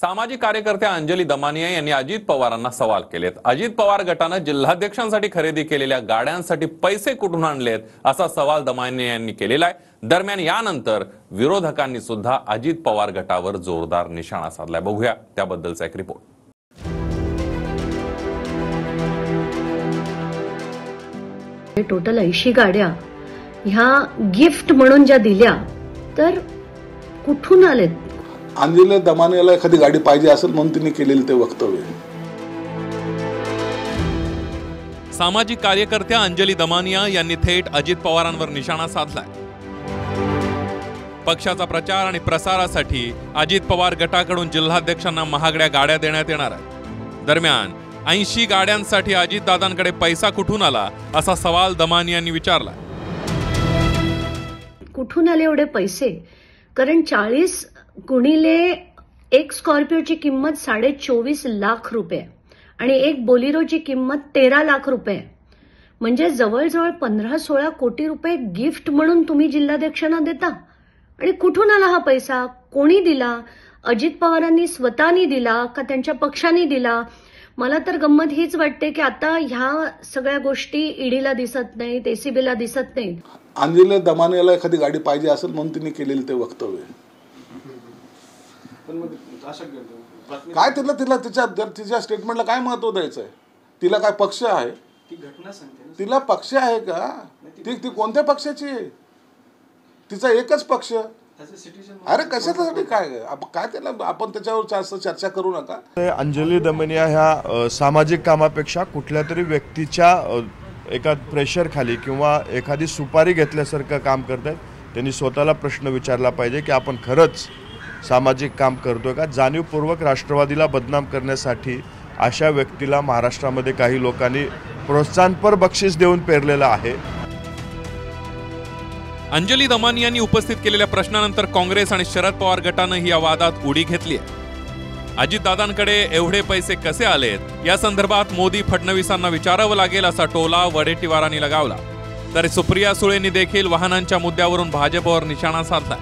सामाजिक कार्यकर्त्या अंजली दमानिया यांनी अजित पवारांना सवाल केलेत. अजित पवार गटानं जिल्हाध्यक्षांसाठी खरेदी केलेल्या गाड्यांसाठी पैसे कुठून आणलेत असा सवाल दमानिया यांनी केलेला आहे. दरम्यान यानंतर विरोधकांनी सुद्धा अजित पवार गटावर जोरदार निशाणा साधलाय. बघूया त्याबद्दलचा एक रिपोर्ट. टोटल ऐंशी गाड्या ह्या गिफ्ट म्हणून ज्या दिल्या तर कुठून आलेत? अंजली दमानेला एखादी गाडी पाहिजे असेल म्हणून तिने केलेलं ते वक्तव्य. सामाजिक कार्यकर्त्या अंजली दमानिया यांनी थेट अजित पवारांवर निशाणा साधलाय. पक्षाचा प्रचार आणि प्रसारासाठी अजित पवार गटाकडून जिल्हाध्यक्षांना महागड्या गाड्या देण्यात येणार आहेत. दरम्यान ऐंशी गाड्यांसाठी अजितदादांकडे पैसा कुठून आला असा सवाल दमानिया यांनी विचारला कुठून आले एवढे पैसे? कारण चाळीस गुणिले एक स्कॉर्पिओची किंमत साडे चोवीस लाख रुपये आणि एक बोलिरोची किंमत तेरा लाख रुपये. म्हणजे जवळजवळ पंधरा सोळा कोटी रुपये गिफ्ट म्हणून तुम्ही जिल्हाध्यक्षांना देता. आणि कुठून आला हा पैसा? कोणी दिला? अजित पवारांनी स्वतःनी दिला का त्यांच्या पक्षाने दिला? मला तर गंमत हीच वाटते की आता ह्या सगळ्या गोष्टी ईडीला दिसत नाहीत एसीबीला दिसत नाहीत. अंजली दमानेला एखादी गाडी पाहिजे असेल म्हणून तिने केलेलं ते वक्तव्य काय तिला तिला तिच्या जर तिच्या स्टेटमेंटला काय महत्त्व द्यायचं आहे तिला काय पक्ष आहे? तिला पक्ष आहे का? ती ती कोणत्या पक्षाची आहे? तिचा एकच पक्ष. अरे कशासाठी काय? आप- काय त्याला आपण त्याच्यावर जास्त चर्चा करू नका. ते अंजली दमनिया ह्या अ, सामाजिक कामापेक्षा कुठल्या तरी व्यक्तीच्या अ, एका प्रेशरखाली किंवा एखादी सुपारी घेतल्यासारखं काम करत आहेत त्यांनी स्वतःला प्रश्न विचारला पाहिजे की आपण खरंच सामाजिक काम करतोय का? जाणीवपूर्वक राष्ट्रवादीला बदनाम करण्यासाठी अशा व्यक्तीला महाराष्ट्रामध्ये काही लोकांनी प्रोत्साहनपर बक्षीस देऊन पेरलेलं आहे. अंजली दमानी यांनी उपस्थित केलेल्या प्रश्नानंतर काँग्रेस आणि शरद पवार गटानं या वादात उडी घेतली आहे. अजितदादांकडे एवढे पैसे कसे आलेत या संदर्भात मोदी फडणवीसांना विचारावं लागेल असा टोला वडेट्टीवारांनी लगावला. तर सुप्रिया सुळेंनी देखील वाहनांच्या मुद्द्यावरून भाजपवर निशाणा साधला.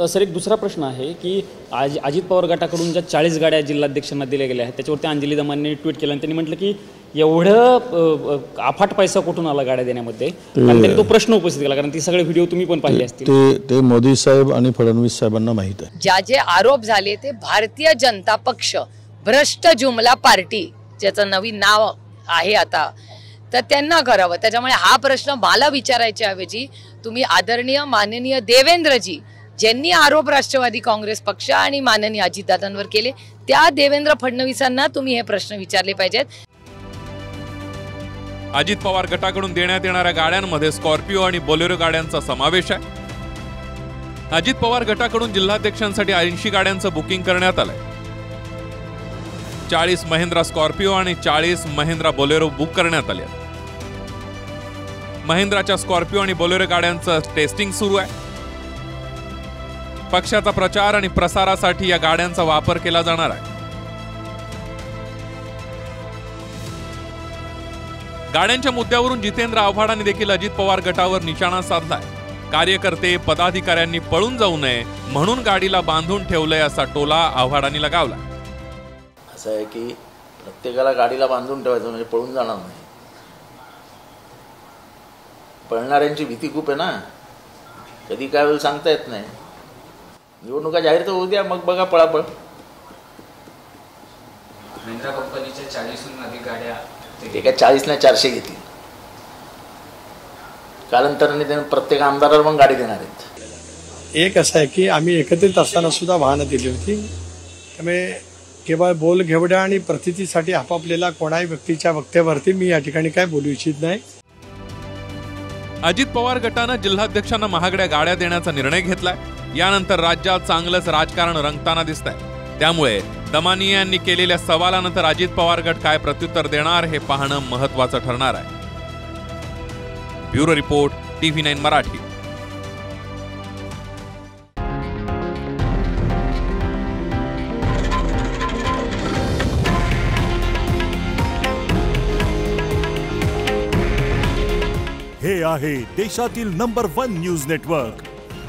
सर एक दुसरा प्रश्न आहे की आज अजित पवार गटाकडून ज्या चाळीस गाड्या जिल्हाध्यक्षांना दिल्या गेल्या आहेत त्याच्यावरती अंजली दमांनी ट्विट केलं आणि त्यांनी म्हटलं की एवढं अफाट पैसा कुठून आला गाड्या देण्यामध्ये? आणि तो प्रश्न उपस्थित केला कारण ती सगळे व्हिडिओ तुम्ही पण पाहिले असतील. ते ते मोदी साहेब आणि फडणवीस साहेबांना माहीत आहे. ज्या जे आरोप झाले ते भारतीय जनता पक्ष भ्रष्ट जुमला पार्टी ज्याचं नवीन नाव आहे आता तर त्यांना करावं. त्याच्यामुळे हा प्रश्न मला विचारायच्या ऐवजी तुम्ही आदरणीय माननीय देवेंद्रजी ज्यांनी आरोप राष्ट्रवादी काँग्रेस पक्ष आणि माननीय अजितदादांवर केले त्या देवेंद्र फडणवीसांना तुम्ही हे प्रश्न विचारले पाहिजेत. अजित पवार गटाकडून देण्यात येणाऱ्या गाड्यांमध्ये स्कॉर्पिओ आणि बोलेरो गाड्यांचा समावेश आहे. अजित पवार गटाकडून जिल्हाध्यक्षांसाठी ऐंशी गाड्यांचं बुकिंग करण्यात आलंय. चाळीस महिंद्रा स्कॉर्पिओ आणि चाळीस महिंद्रा बोलेरो बुक करण्यात आले महेंद्राच्या महिंद्राच्या स्कॉर्पिओ आणि बोलेरो गाड्यांचं टेस्टिंग सुरू आहे. पक्षाचा प्रचार आणि प्रसारासाठी या गाड्यांचा वापर केला जाणार आहे. गाड्यांच्या मुद्द्यावरून जितेंद्र आव्हाडांनी देखील अजित पवार गटावर निशाणा साधलाय. कार्यकर्ते पदाधिकाऱ्यांनी पळून जाऊ नये म्हणून गाडीला बांधून ठेवलंय असा टोला आव्हाडांनी लगावला. असं आहे की प्रत्येकाला गाडीला बांधून ठेवायचं म्हणजे पळून जाणार नाही. पळणाऱ्यांची भीती खूप आहे ना. कधी काय होईल सांगता येत नाही. निवडणुका जाहीर तर होऊ द्या मग बघा पळापळ. महिंद्रा कंपनीच्या चाळीसहून अधिक गाड्या ते काय चाळीस नाही चारशे घेतील. कालांतराने त्यांना प्रत्येक आमदाराला पण गाडी देणार आहेत. एक असं आहे की आम्ही एकत्रित असताना सुद्धा वाहनं दिली होती. त्यामुळे केवळ बोल घेवड्या आणि प्रतितीसाठी आपापलेला कोणाही व्यक्तीच्या वक्त्यावरती मी या ठिकाणी काय बोलू इच्छित नाही. अजित पवार गटानं जिल्हाध्यक्षांना महागड्या गाड्या देण्याचा निर्णय घेतलाय. यानंतर राज्यात चांगलंच राजकारण रंगताना दिसत आहे त्यामुळे दमानिया यांनी केलेल्या सवालानंतर अजित पवार गट काय प्रत्युत्तर देणार हे पाहणं महत्वाचं ठरणार आहे. Bureau report TV nine Marathi. हे आहे देशातील नंबर वन न्यूज नेटवर्क.